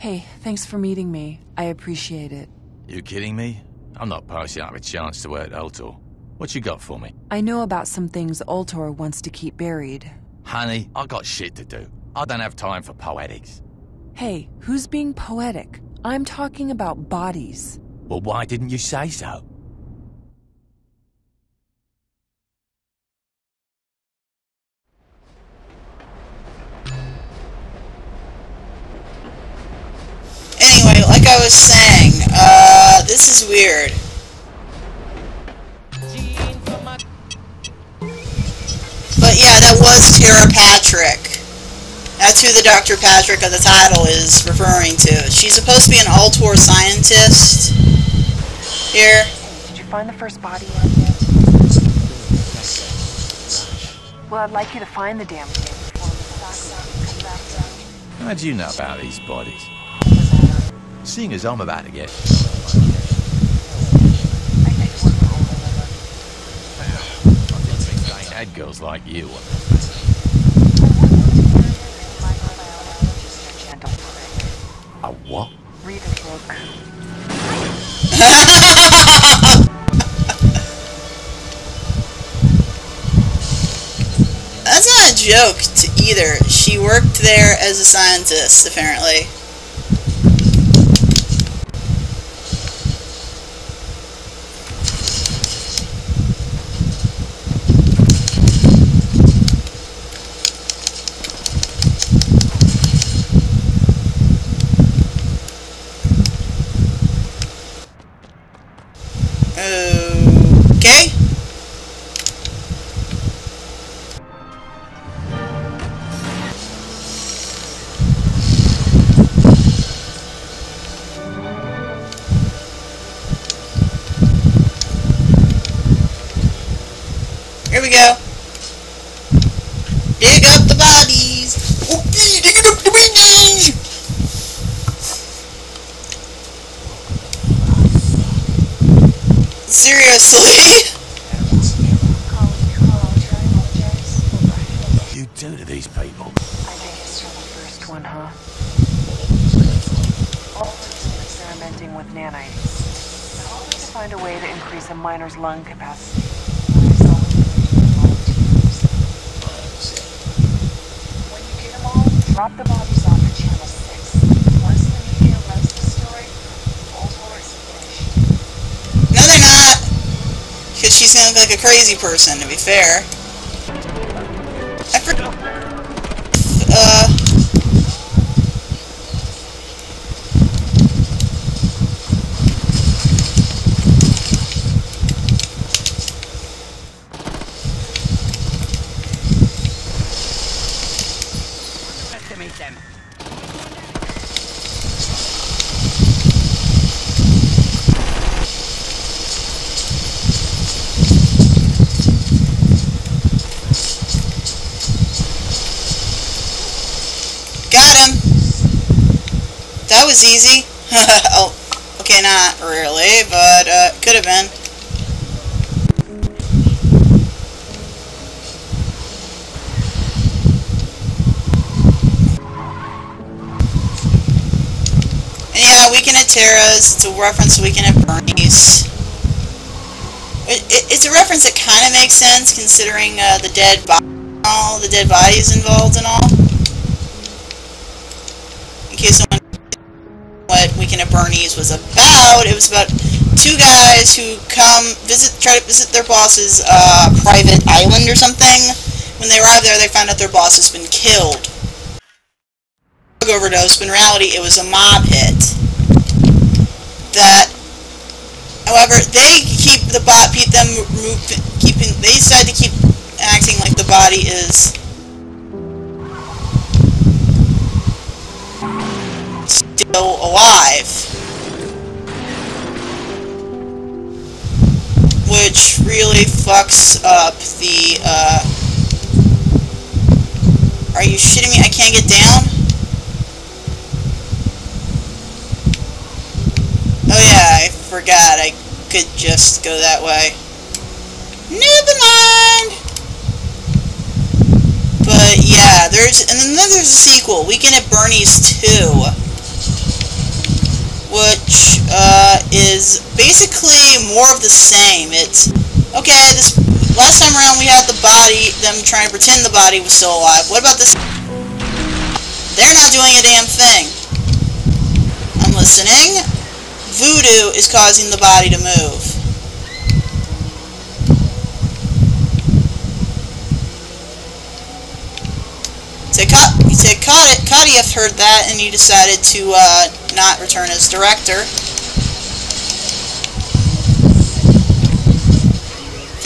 Hey, thanks for meeting me. I appreciate it. You kidding me? I'm not passing up a chance to work at Ultor. What you got for me? I know about some things Ultor wants to keep buried. Honey, I got shit to do. I don't have time for poetics. Hey, who's being poetic? I'm talking about bodies. Well, why didn't you say so? Weird. But yeah, that was Tera Patrick. That's who the Dr. Patrick of the title is referring to. She's supposed to be an Ultor scientist. Here. Did you find the first body yet? Well, I'd like you to find the damn thing before Misako back. How do you know about these bodies? Seeing as I'm about to get... I had girls like you. A what? Read a book. That's not a joke to either. She worked there as a scientist, apparently. Okay. Here we go. Dig up the bodies. Okay, digging up the bodies. Seriously. What you do to these people? I think it's from the first one, huh? Always experimenting with nanites. They're hoping to find a way to increase a miner's lung capacity. When you get them all, drop the bodies off at Channel 6. Once the media runs the story, Ultor is finished. No, they're not. Because she's gonna look like a crazy person, to be fair. I forgot. Uh. Estimate them. Got him! That was easy. oh, okay, not really, but uh, could have been. Yeah, Weekend at Tera's. It's a reference to Weekend at Bernie's. It, it, it's a reference that kind of makes sense considering uh, the dead all the dead bodies involved and all. In case no one what Weekend at Bernie's was about, it was about two guys who come visit, try to visit their boss's uh, private island or something. When they arrive there, they find out their boss has been killed. Drug overdose, but in reality, it was a mob hit. That, however, they keep the bot, keep them move, keeping. They decide to keep acting like the body is still alive. Which really fucks up the, uh... Are you shitting me? I can't get down? Oh yeah, I forgot I could just go that way. Never mind! But yeah, there's, and then there's a sequel, Weekend at Bernie's 2. which uh, is basically more of the same. It's okay. This last time around we had the body, them trying to pretend the body was still alive. What about this? They're not doing a damn thing. I'm listening. Voodoo is causing the body to move. Kotcheff heard that and he decided to uh, not return as director.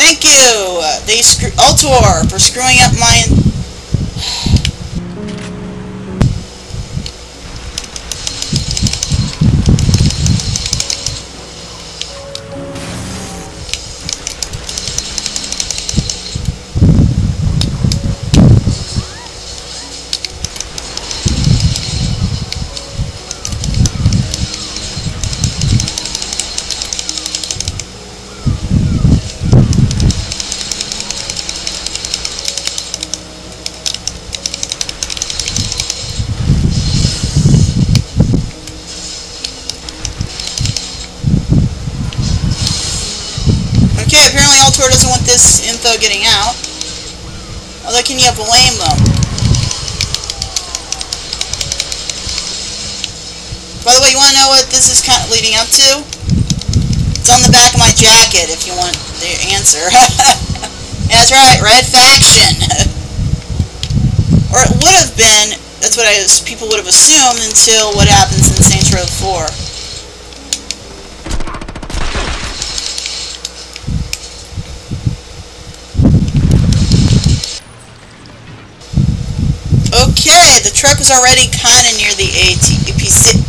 Thank you, the Ultor for screwing up my. Okay, apparently Ultor doesn't want this info getting out. Although, can you blame them? By the way, you want to know what this is kind of leading up to? It's on the back of my jacket if you want the answer. That's right, Red Faction. or it would have been, that's what I, people would have assumed until what happens in Saints Row 4. Okay, the truck was already kind of near the ATPC.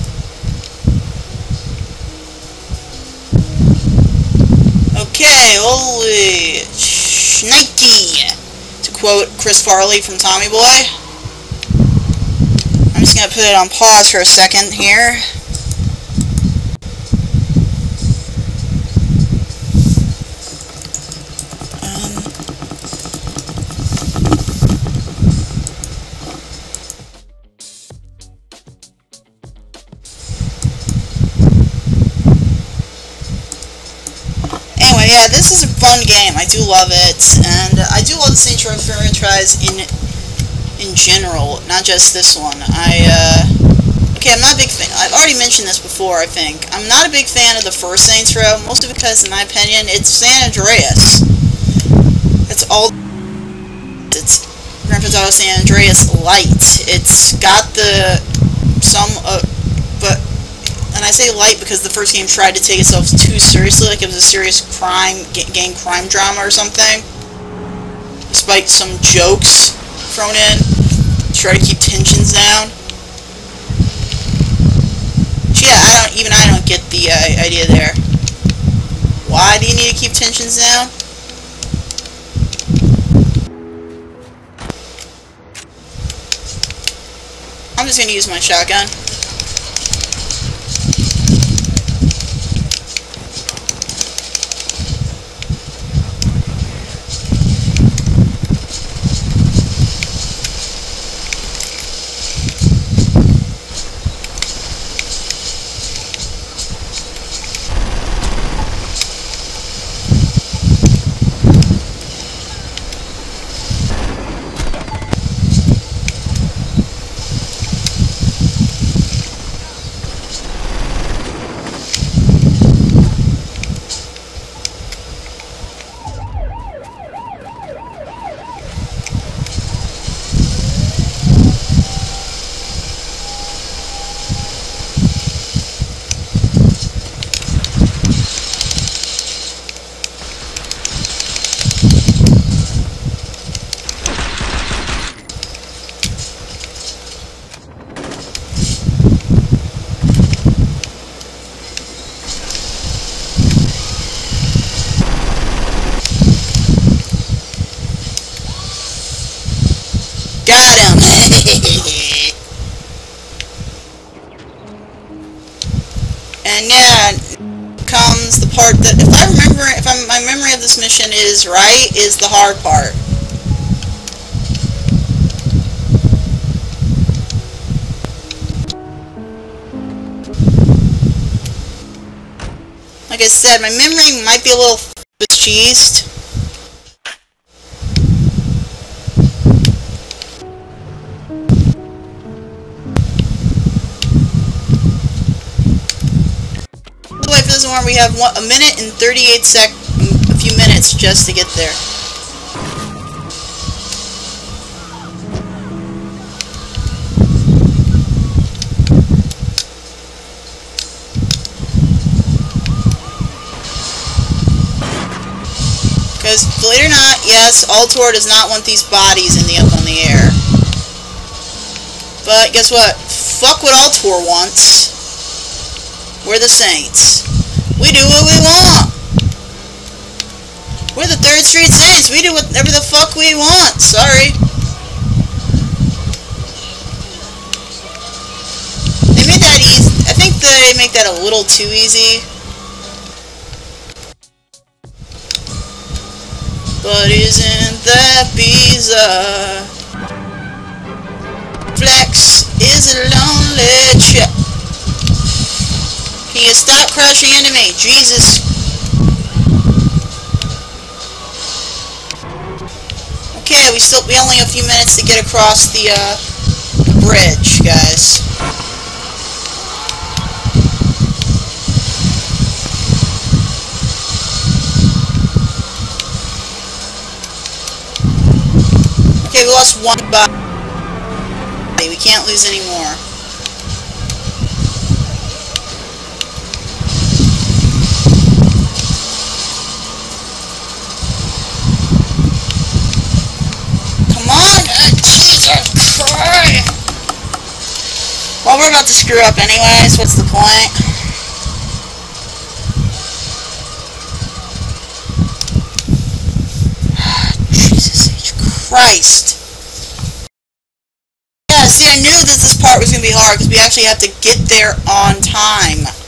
Okay, holy shnikey, to quote Chris Farley from Tommy Boy. I'm just gonna put it on pause for a second here. This is a fun game. I do love it, and I do love the Saints Row franchise in in general, not just this one. I uh, okay, I'm not a big fan. I've already mentioned this before. I think I'm not a big fan of the first Saints Row, mostly because, in my opinion, it's San Andreas. It's all. It's Grand Theft Auto San Andreas light. It's got the some, uh, and I say light because the first game tried to take itself too seriously, like it was a serious crime, ga- gang crime drama or something. Despite some jokes thrown in, try to keep tensions down. So yeah, I don't even I don't get the uh, idea there. Why do you need to keep tensions down? I'm just gonna use my shotgun. part that, if I remember, if I'm, my memory of this mission is right, is the hard part. Like I said, my memory might be a little cheesed. One, we have one, a minute and 38 sec, a few minutes just to get there. Because, believe it or not, yes, Ultor does not want these bodies in the up on the air. But guess what? Fuck what Ultor wants. We're the Saints. We do what we want. We're the Third Street Saints. We do whatever the fuck we want. Sorry. They made that easy. I think they make that a little too easy. But isn't that bizarre? Flex is a lonely chap. Can you stop crashing into me? Jesus. Okay, we still we only have a few minutes to get across the uh, bridge, guys. Okay, we lost one body. We can't lose any more. We're about to screw up anyways. What's the point? Jesus H. Christ. Yeah, see, I knew that this part was going to be hard because we actually have to get there on time.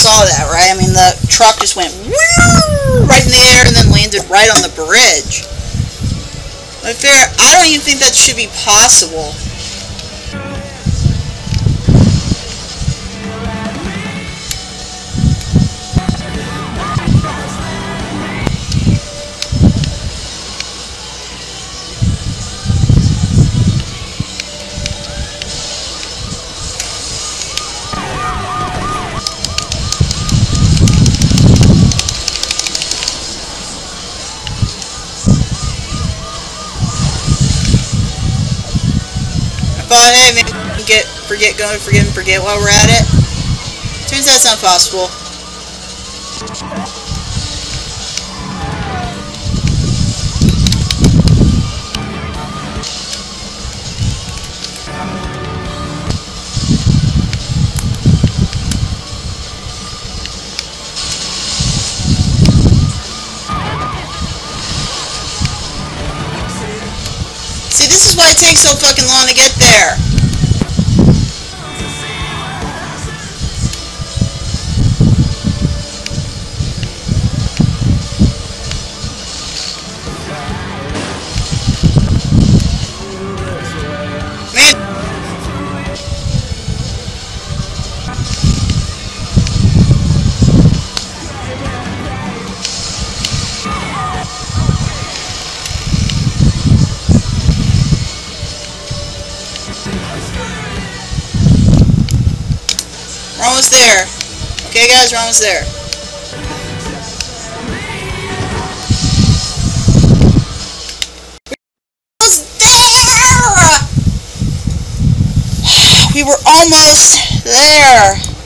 Saw that, right? I mean, the truck just went right in the air and then landed right on the bridge. Be fair, I don't even think that should be possible. Thought, hey, maybe get forget going forget and forget while we're at it. Turns out it's not possible. There. We're almost there! We were almost there.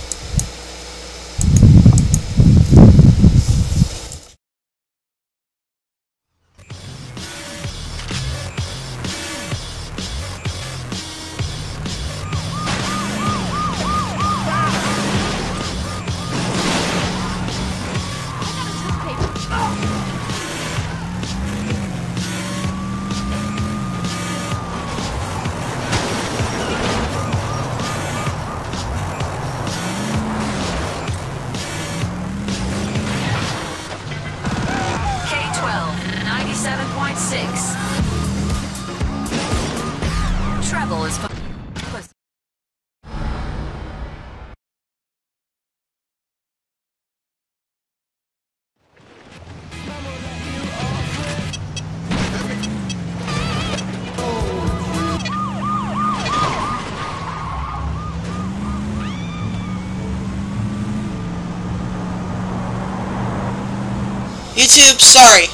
YouTube, sorry.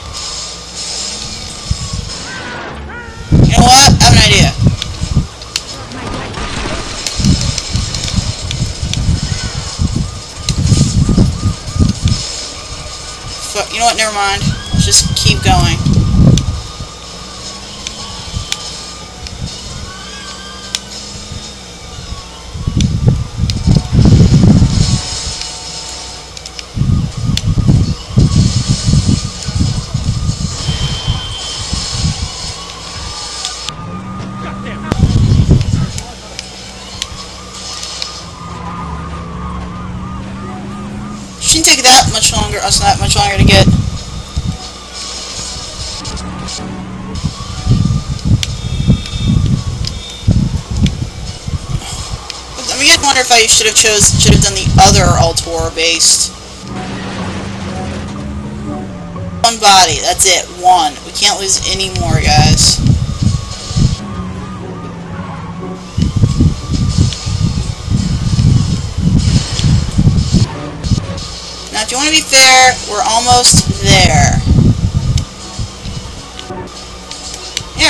You know what? I have an idea. You know what? Never mind. Let's just keep going. Shouldn't take that much longer, us that much longer to get. I mean, I wonder if I should have chose, should have done the other Ultor based. One body, that's it, one. We can't lose any more, guys. Now, if you want to be fair, we're almost there.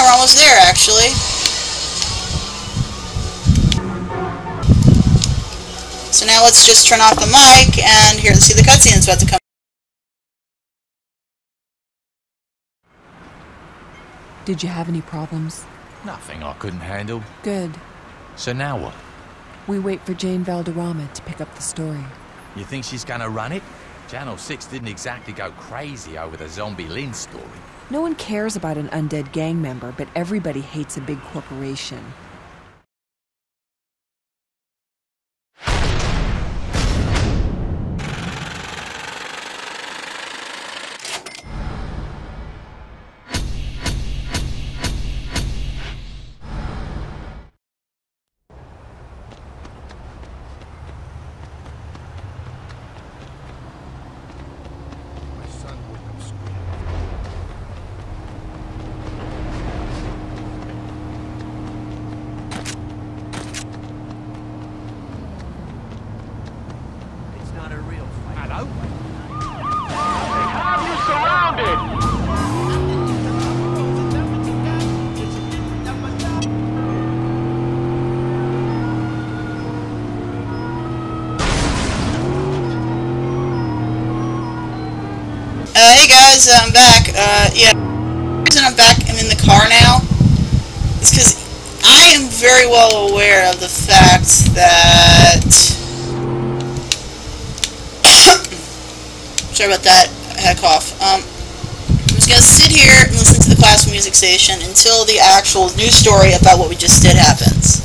Yeah, we're almost there, actually. So now let's just turn off the mic, and here, let's see the cutscene's about to come. Did you have any problems? Nothing I couldn't handle. Good. So now what? We wait for Jane Valderrama to pick up the story. You think she's gonna run it? Channel 6 didn't exactly go crazy over the zombie Lin story. No one cares about an undead gang member, but everybody hates a big corporation. Uh, I'm back. Uh, yeah, reason I'm back, I'm in the car now, is because I am very well aware of the fact that... Sorry about that, I had a cough. Um, I'm just gonna sit here and listen to the classical music station until the actual news story about what we just did happens.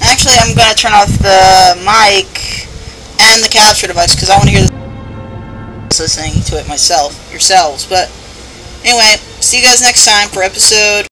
Actually, I'm gonna turn off the mic and the capture device because I want to hear listening to it myself, yourselves. But anyway, see you guys next time for episode